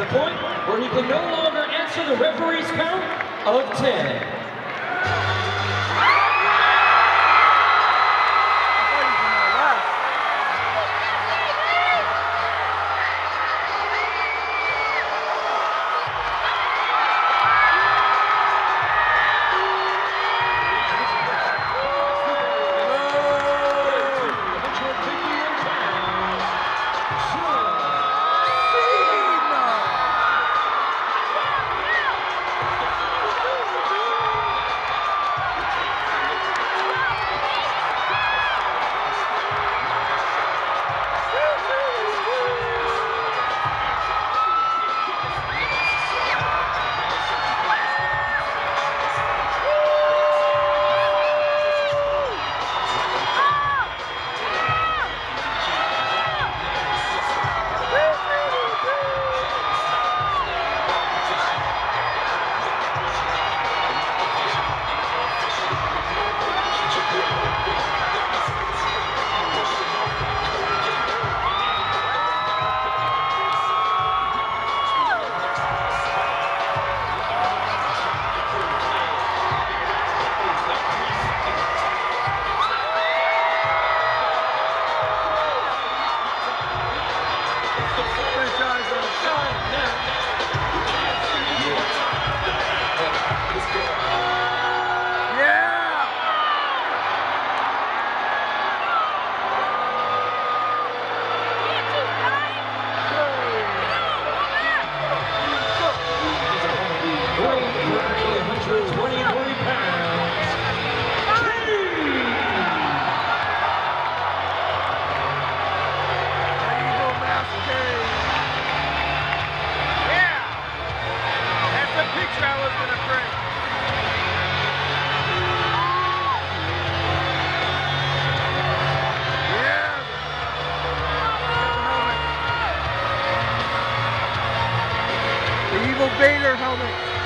the point where he can no longer answer the referee's count of 10. Sure. Vader helmet.